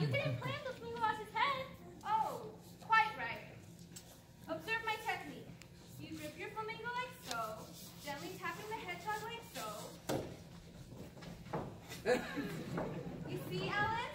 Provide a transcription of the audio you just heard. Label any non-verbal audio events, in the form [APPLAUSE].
you didn't plant the flamingo on his head. Oh, quite right. Observe my technique. You grip your flamingo like so, gently tapping the hedgehog like so. [LAUGHS] you see, Ellen?